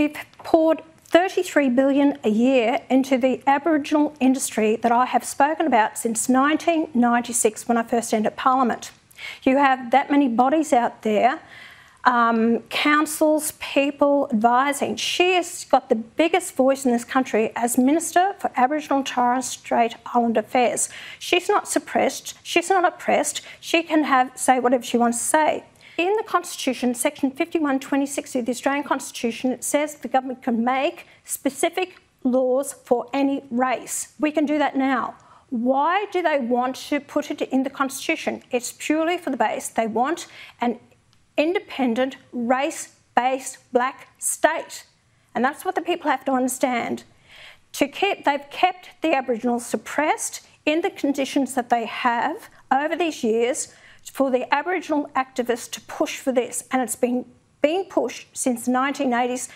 we've poured 33 billion a year into the Aboriginal industry that I have spoken about since 1996 when I first entered Parliament. You have that many bodies out there, um, councils, people advising. She has got the biggest voice in this country as Minister for Aboriginal and Torres Strait Islander Affairs. She's not suppressed, she's not oppressed, she can have say whatever she wants to say. In the Constitution, section 5126 of the Australian Constitution, it says the government can make specific laws for any race. We can do that now. Why do they want to put it in the Constitution? It's purely for the base. They want an independent, race based black state. And that's what the people have to understand. To keep, they've kept the Aboriginals suppressed in the conditions that they have over these years for the Aboriginal activists to push for this, and it's been being pushed since the 1980s